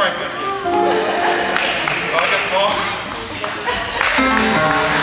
Franklin. Oh, I